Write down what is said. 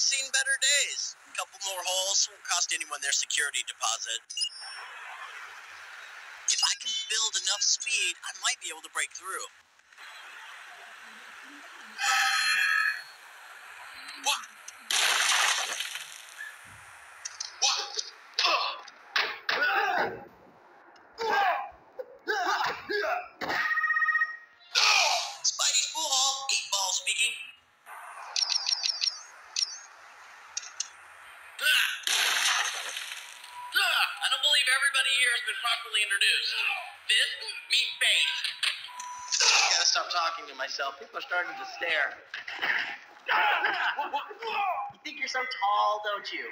seen better days. A couple more holes won't cost anyone their security deposit. If I can build enough speed, I might be able to break through. What? What? Spidey's believe everybody here has been properly introduced. Fist, meet face. I gotta stop talking to myself. People are starting to stare. You think you're so tall, don't you?